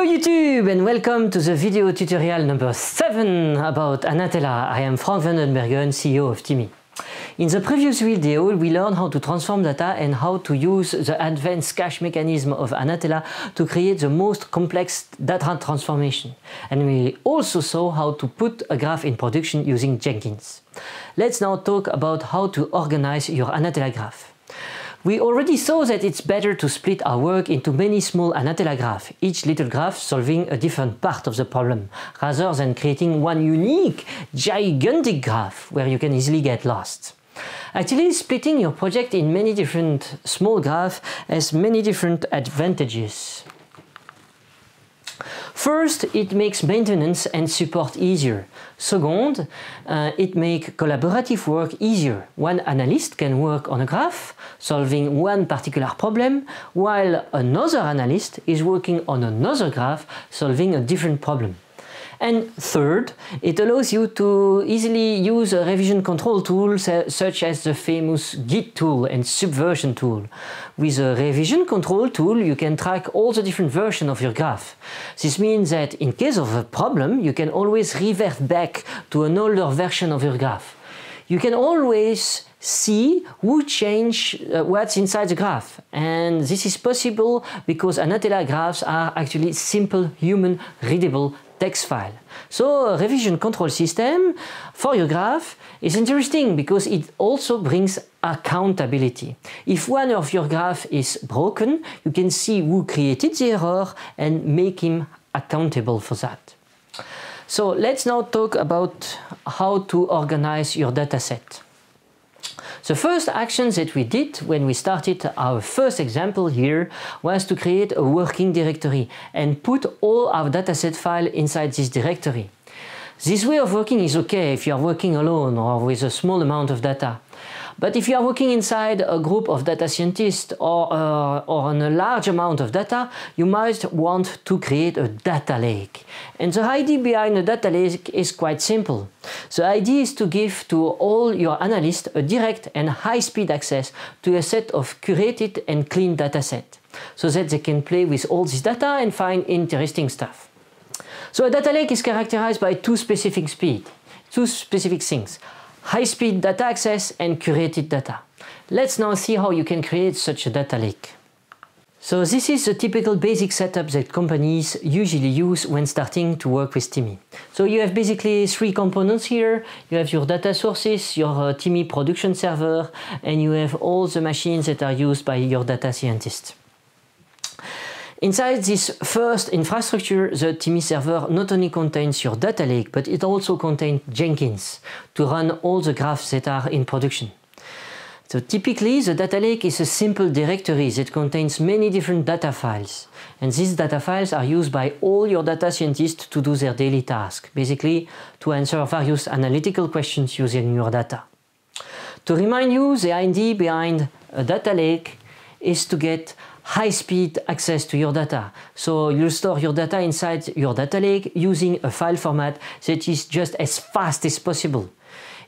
Hello YouTube and welcome to the video tutorial number 7 about Anatella. I am Frank Vanden Berghen, CEO of TIMi. In the previous video we learned how to transform data and how to use the advanced cache mechanism of Anatella to create the most complex data transformation. And we also saw how to put a graph in production using Jenkins. Let's now talk about how to organize your Anatella graph. We already saw that it's better to split our work into many small Anatella graphs, each little graph solving a different part of the problem, rather than creating one unique, gigantic graph where you can easily get lost. Actually, splitting your project in many different small graphs has many different advantages. First, it makes maintenance and support easier. Second, uh, it makes collaborative work easier. One analyst can work on a graph, solving one particular problem, while another analyst is working on another graph, solving a different problem. And third, it allows you to easily use a revision control tool such as the famous Git tool and Subversion tool. With a revision control tool, you can track all the different versions of your graph. This means that in case of a problem, you can always revert back to an older version of your graph. You can always see who changed uh, what's inside the graph. And this is possible because Anatella graphs are actually simple human readable text file. So revision control system for your graph is interesting because it also brings accountability. If one of your graph is broken, you can see who created the error and make him accountable for that. So let's now talk about how to organize your dataset. The first action that we did when we started our first example here was to create a working directory and put all our dataset file inside this directory. This way of working is okay if you are working alone or with a small amount of data. But if you are working inside a group of data scientists or, uh, or on a large amount of data, you might want to create a data lake. And the idea behind a data lake is quite simple. The idea is to give to all your analysts a direct and high-speed access to a set of curated and clean data dataset, so that they can play with all this data and find interesting stuff. So a data lake is characterized by two specific speed, two specific things high-speed data access and curated data. Let's now see how you can create such a data lake. So this is the typical basic setup that companies usually use when starting to work with TIMi. So you have basically three components here. You have your data sources, your uh, TIMi production server, and you have all the machines that are used by your data scientists. Inside this first infrastructure, the TIMi server not only contains your data lake, but it also contains Jenkins to run all the graphs that are in production. So typically, the data lake is a simple directory that contains many different data files. And these data files are used by all your data scientists to do their daily task, basically to answer various analytical questions using your data. To remind you, the idea behind a data lake is to get high-speed access to your data. So you'll store your data inside your data lake using a file format that is just as fast as possible.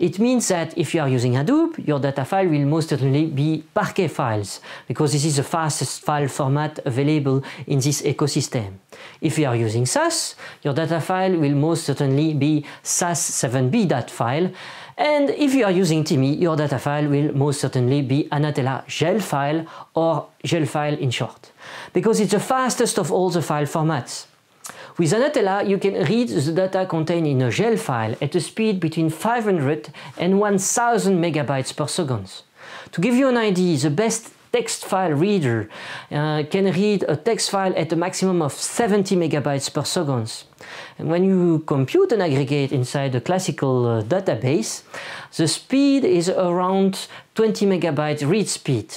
It means that if you are using Hadoop, your data file will most certainly be Parquet files, because this is the fastest file format available in this ecosystem. If you are using SAS, your data file will most certainly be SAS7b file, and if you are using TIMi, your data file will most certainly be Anatella gel file or gel file in short, because it's the fastest of all the file formats. With Anatella, you can read the data contained in a gel file at a speed between 500 and 1000 megabytes per second. To give you an idea, the best text file reader uh, can read a text file at a maximum of 70 megabytes per second. And when you compute an aggregate inside a classical uh, database, the speed is around 20 megabyte read speed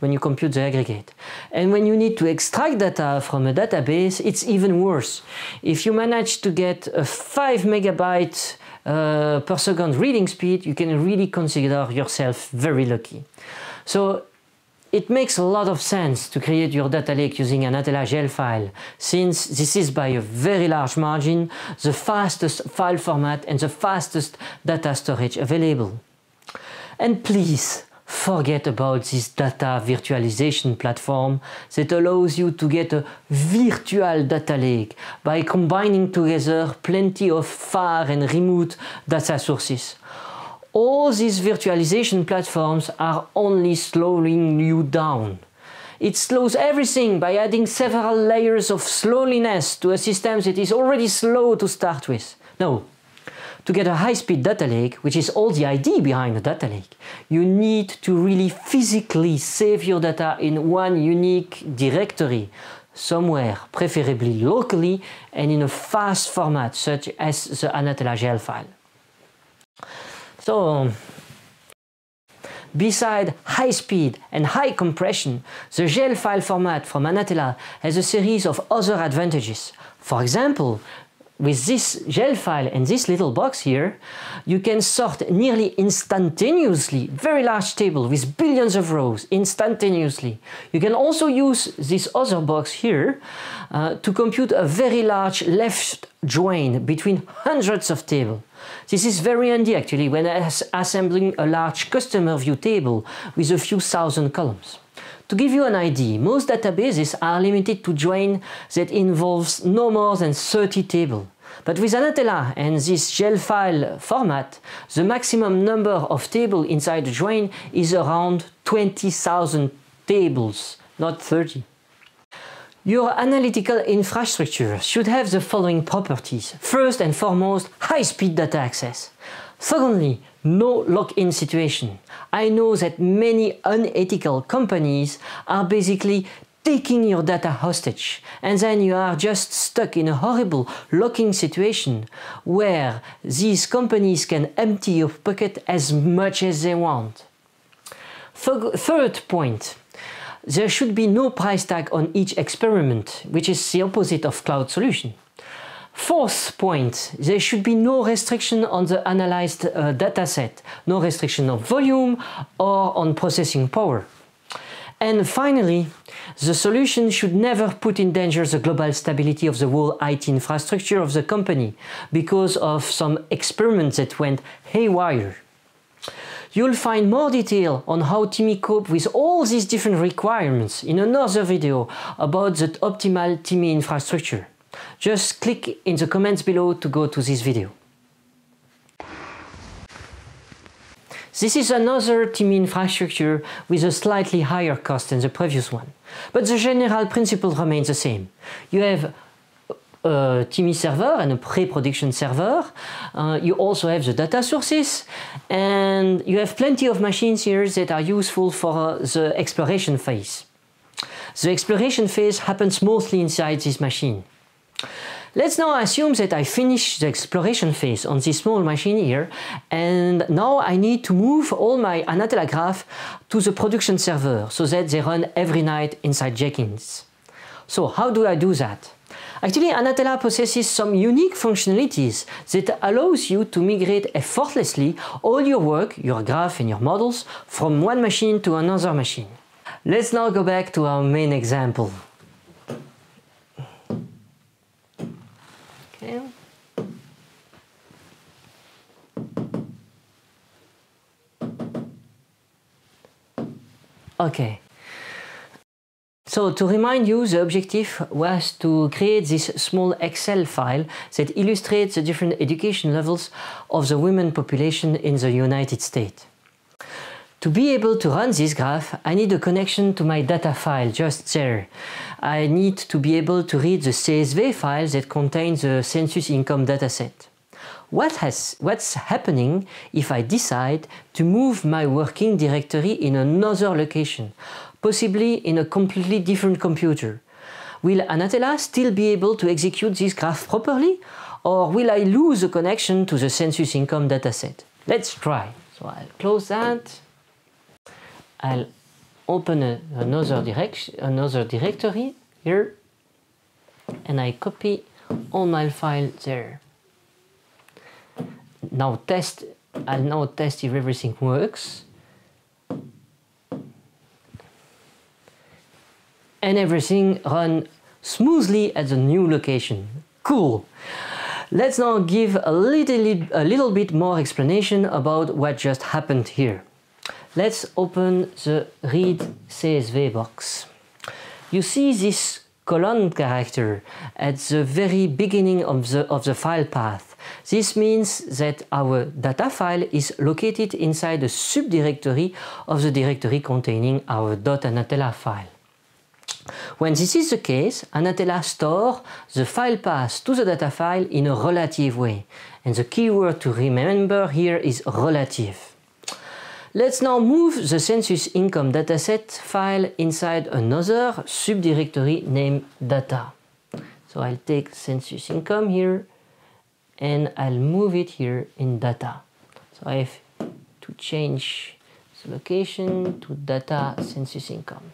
when you compute the aggregate. And when you need to extract data from a database, it's even worse. If you manage to get a 5 megabyte uh, per second reading speed, you can really consider yourself very lucky. So it makes a lot of sense to create your data lake using an gel file, since this is by a very large margin the fastest file format and the fastest data storage available. And please, forget about this data virtualization platform that allows you to get a virtual data lake by combining together plenty of far and remote data sources. All these virtualization platforms are only slowing you down. It slows everything by adding several layers of slowness to a system that is already slow to start with. No, to get a high-speed data lake, which is all the idea behind a data lake, you need to really physically save your data in one unique directory somewhere, preferably locally and in a fast format such as the Anatella GEL file. So, Beside high speed and high compression, the GEL file format from Anatella has a series of other advantages. For example, with this GEL file and this little box here, you can sort nearly instantaneously very large table with billions of rows instantaneously. You can also use this other box here uh, to compute a very large left join between hundreds of tables. This is very handy actually when assembling a large customer view table with a few thousand columns. To give you an idea, most databases are limited to join that involves no more than 30 tables. But with Anatella and this GEL file format, the maximum number of tables inside the join is around 20,000 tables, not 30. Your analytical infrastructure should have the following properties. First and foremost, high-speed data access. Secondly, no lock-in situation. I know that many unethical companies are basically taking your data hostage and then you are just stuck in a horrible locking situation where these companies can empty your pocket as much as they want. Third point, there should be no price tag on each experiment, which is the opposite of cloud solution. Fourth point, there should be no restriction on the analyzed uh, dataset, no restriction of volume or on processing power. And finally, the solution should never put in danger the global stability of the whole IT infrastructure of the company because of some experiments that went haywire. You'll find more detail on how TIMI cope with all these different requirements in another video about the optimal TIMI infrastructure. Just click in the comments below to go to this video. This is another TIMI infrastructure with a slightly higher cost than the previous one. But the general principle remains the same. You have a TIMI server and a pre-production server. Uh, you also have the data sources and you have plenty of machines here that are useful for uh, the exploration phase. The exploration phase happens mostly inside this machine. Let's now assume that I finish the exploration phase on this small machine here and now I need to move all my Anatella graph to the production server so that they run every night inside Jenkins. So how do I do that? Actually, Anatella possesses some unique functionalities that allows you to migrate effortlessly all your work, your graph and your models from one machine to another machine. Let's now go back to our main example. Okay. So to remind you, the objective was to create this small Excel file that illustrates the different education levels of the women population in the United States. To be able to run this graph, I need a connection to my data file just there. I need to be able to read the CSV file that contains the census income dataset. What has, what's happening if I decide to move my working directory in another location? possibly in a completely different computer. Will Anatella still be able to execute this graph properly? Or will I lose the connection to the census income dataset? Let's try. So I'll close that. I'll open a, another, direction, another directory here and I copy all my files there. Now test, I'll now test if everything works. and everything run smoothly at the new location. Cool! Let's now give a little, a little bit more explanation about what just happened here. Let's open the read CSV box. You see this colon character at the very beginning of the, of the file path. This means that our data file is located inside a subdirectory of the directory containing our .anatella file. When this is the case, Anatella stores the file path to the data file in a relative way. And the keyword to remember here is relative. Let's now move the census income dataset file inside another subdirectory named data. So I'll take census income here and I'll move it here in data. So I have to change the location to data census income.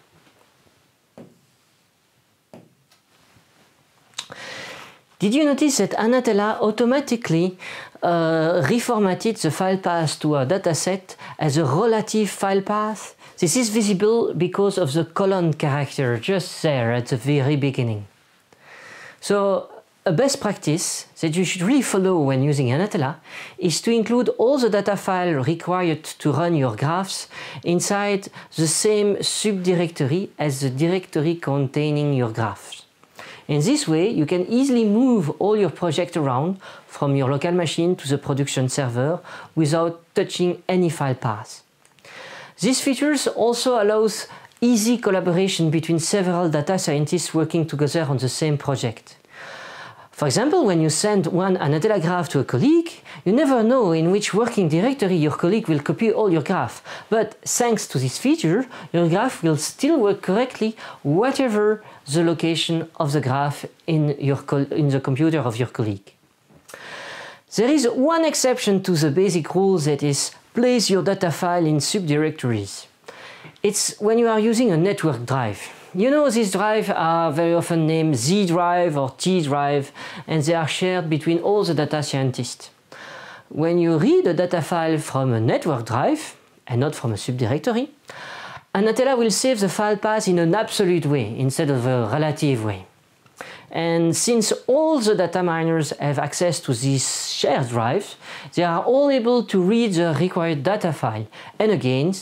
Did you notice that Anatella automatically uh, reformatted the file path to a dataset as a relative file path? This is visible because of the colon character just there at the very beginning. So a best practice that you should really follow when using Anatella is to include all the data file required to run your graphs inside the same subdirectory as the directory containing your graphs. In this way, you can easily move all your project around from your local machine to the production server without touching any file path. These features also allows easy collaboration between several data scientists working together on the same project. For example, when you send one Anatella graph to a colleague, you never know in which working directory your colleague will copy all your graph. But thanks to this feature, your graph will still work correctly whatever the location of the graph in, your in the computer of your colleague. There is one exception to the basic rule that is place your data file in subdirectories. It's when you are using a network drive. You know these drives are very often named Z drive or T drive and they are shared between all the data scientists. When you read a data file from a network drive and not from a subdirectory, Anatella will save the file path in an absolute way instead of a relative way. And since all the data miners have access to these shared drives, they are all able to read the required data file. And again,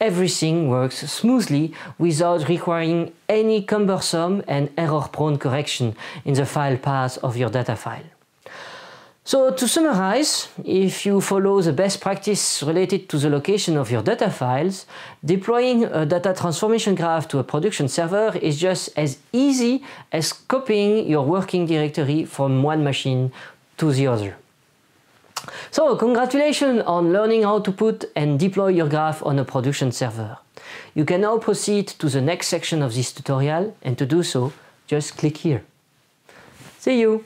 everything works smoothly without requiring any cumbersome and error-prone correction in the file path of your data file. So to summarize, if you follow the best practice related to the location of your data files, deploying a data transformation graph to a production server is just as easy as copying your working directory from one machine to the other. So congratulations on learning how to put and deploy your graph on a production server. You can now proceed to the next section of this tutorial and to do so, just click here. See you!